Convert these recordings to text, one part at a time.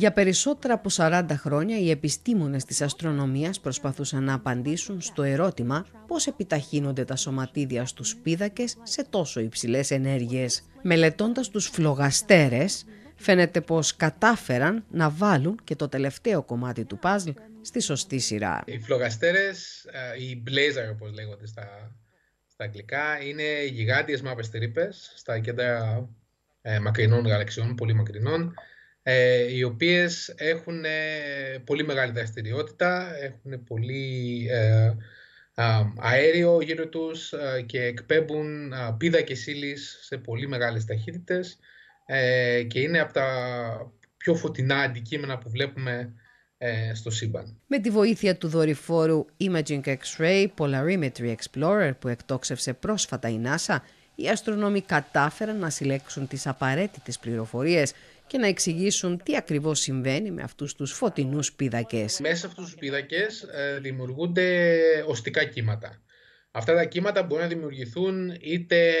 Για περισσότερα από 40 χρόνια οι επιστήμονες της αστρονομίας προσπαθούσαν να απαντήσουν στο ερώτημα πώς επιταχύνονται τα σωματίδια στους πίδακες σε τόσο υψηλές ενέργειες. Μελετώντας τους φλογαστέρες, φαίνεται πως κατάφεραν να βάλουν και το τελευταίο κομμάτι του παζλ στη σωστή σειρά. Οι φλογαστέρες, ε, οι blazer όπως λέγονται στα, στα αγγλικά, είναι γιγάντιες μαύρες τρύπες στα κέντρα ε, μακρινών γαλαξιών, πολύ μακρινών, ε, οι οποίες έχουν ε, πολύ μεγάλη δραστηριότητα, έχουν πολύ ε, αέριο γύρω τους και εκπέμπουν πίδακες ύλης σε πολύ μεγάλες ταχύτητες και είναι από τα πιο φωτεινά αντικείμενα που βλέπουμε στο σύμπαν. Με τη βοήθεια του δορυφόρου Imaging X-Ray Polarimetry Explorer που εκτόξευσε πρόσφατα η NASA, οι αστρονόμοι κατάφεραν να συλλέξουν τις απαραίτητες πληροφορίες και να εξηγήσουν τι ακριβώς συμβαίνει με αυτούς τους φωτεινούς πίδακες. Μέσα σε αυτούς τους πίδακες ε, δημιουργούνται οστικά κύματα. Αυτά τα κύματα μπορούν να δημιουργηθούν είτε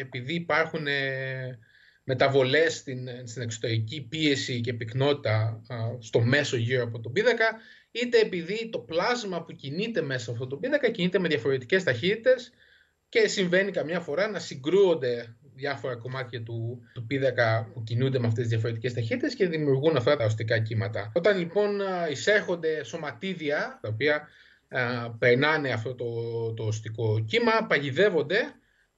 επειδή υπάρχουν ε, μεταβολές στην, στην εξωτερική πίεση και πυκνότητα στο μέσο γύρω από τον πίδακα, είτε επειδή το πλάσμα που κινείται μέσα σε αυτό το πίδακα κινείται με διαφορετικές ταχύτητες και συμβαίνει καμιά φορά να συγκρούονται διάφορα κομμάτια του, του πίδακα που κινούνται με αυτές τις διαφορετικές ταχύτητες και δημιουργούν αυτά τα οστικά κύματα. Όταν λοιπόν εισέρχονται σωματίδια τα οποία α, περνάνε αυτό το, το οστικό κύμα, παγιδεύονται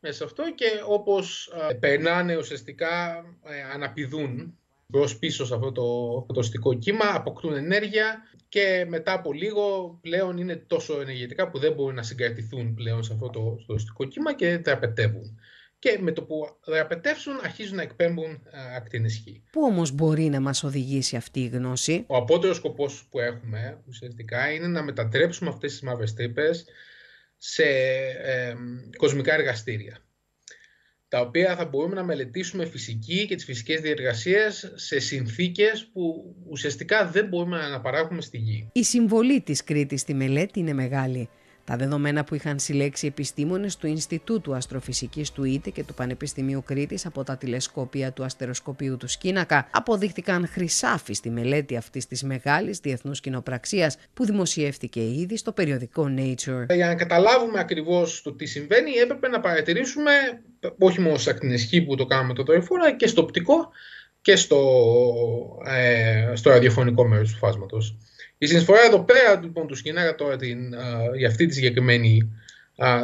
μέσα σε αυτό και όπως α, περνάνε ουσιαστικά ε, αναπηδούν προς πίσω σε αυτό το, το οστικό κύμα, αποκτούν ενέργεια και μετά από λίγο πλέον είναι τόσο ενεργητικά που δεν μπορούν να συγκρατηθούν πλέον σε αυτό το, το οστικό κύμα και δραπετεύουν και με το που δραπετεύσουν αρχίζουν να εκπέμπουν ακτινισχύ. Πού όμως μπορεί να μας οδηγήσει αυτή η γνώση; Ο απότερος σκοπός που έχουμε ουσιαστικά είναι να μετατρέψουμε αυτές τις μαύρες τρύπες σε ε, κοσμικά εργαστήρια τα οποία θα μπορούμε να μελετήσουμε φυσική και τις φυσικές διεργασίες σε συνθήκες που ουσιαστικά δεν μπορούμε να αναπαράγουμε στη Γη. Η συμβολή της Κρήτης στη μελέτη είναι μεγάλη. Τα δεδομένα που είχαν συλλέξει επιστήμονες του Ινστιτούτου Αστροφυσικής του ΙΤΕ και του Πανεπιστημίου Κρήτης από τα τηλεσκόπια του αστεροσκοπίου του Σκίνακα αποδείχτηκαν χρυσάφι στη μελέτη αυτής της μεγάλης διεθνούς κοινοπραξίας που δημοσιεύτηκε ήδη στο περιοδικό Nature. Για να καταλάβουμε ακριβώς το τι συμβαίνει έπρεπε να παρατηρήσουμε όχι μόνο στα ακτινεσχή που το κάνουμε το δορυφόρο και στο οπτικό και στο, ε, στο ραδιοφωνικό μέρος του φάσματος. Η συνεισφορά εδώ πέρα λοιπόν, του Σκινάρα τώρα την, για αυτή τη συγκεκριμένη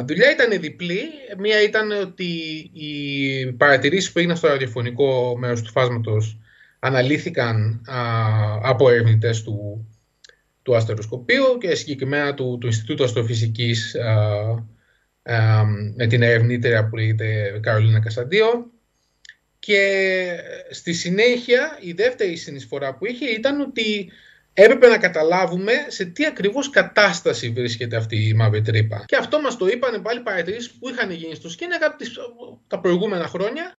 δουλειά ήταν διπλή. Μία ήταν ότι οι παρατηρήσεις που έγιναν στο ραδιοφωνικό μέρος του φάσματος αναλύθηκαν από ερευνητές του, του αστεροσκοπείου και συγκεκριμένα του, του Ινστιτούτου Αστροφυσικής με την ερευνήτρια που λέγεται Καρολίνα Κασαντίο. Και στη συνέχεια η δεύτερη συνεισφορά που είχε ήταν ότι έπρεπε να καταλάβουμε σε τι ακριβώς κατάσταση βρίσκεται αυτή η μαύρη τρύπα. Και αυτό μας το είπαν πάλι παρατηρήσεις που είχαν γίνει στο σκήνακα τα προηγούμενα χρόνια